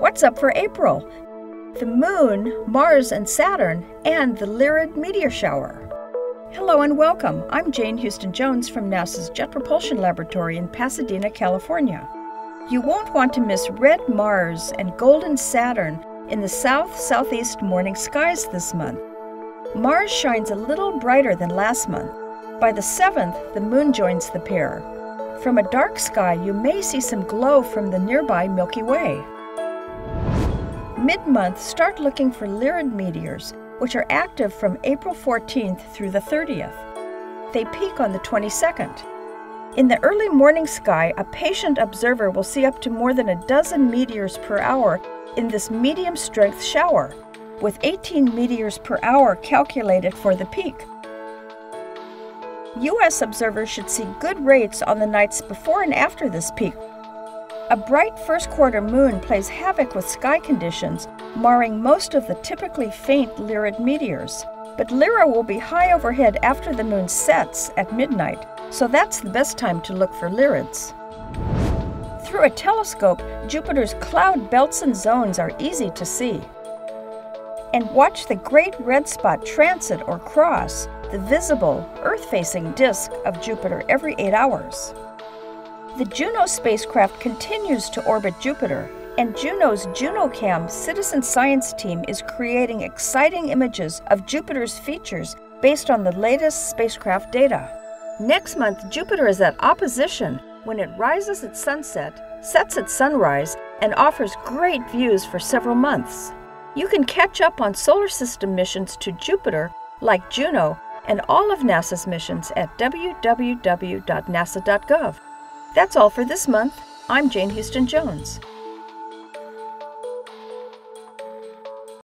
What's up for April? The Moon, Mars, and Saturn, and the Lyrid meteor shower. Hello and welcome. I'm Jane Houston Jones from NASA's Jet Propulsion Laboratory in Pasadena, California. You won't want to miss red Mars and golden Saturn in the south southeast morning skies this month. Mars shines a little brighter than last month. By the 7th, the moon joins the pair. From a dark sky, you may see some glow from the nearby Milky Way. Mid month, start looking for Lyrid meteors, which are active from April 14th through the 30th. They peak on the 22nd. In the early morning sky, a patient observer will see up to more than a dozen meteors per hour in this medium strength shower, with 18 meteors per hour calculated for the peak. U.S. observers should see good rates on the nights before and after this peak, a bright first quarter moon plays havoc with sky conditions, marring most of the typically faint Lyrid meteors. But Lyra will be high overhead after the moon sets at midnight, so that's the best time to look for Lyrids. Through a telescope, Jupiter's cloud belts and zones are easy to see. And watch the Great Red Spot transit or cross, the visible, Earth facing disk of Jupiter every eight hours. The Juno spacecraft continues to orbit Jupiter, and Juno's JunoCam citizen science team is creating exciting images of Jupiter's features based on the latest spacecraft data. Next month, Jupiter is at opposition when it rises at sunset, sets at sunrise, and offers great views for several months. You can catch up on solar system missions to Jupiter, like Juno, and all of NASA's missions at www.nasa.gov. That's all for this month. I'm Jane Houston Jones.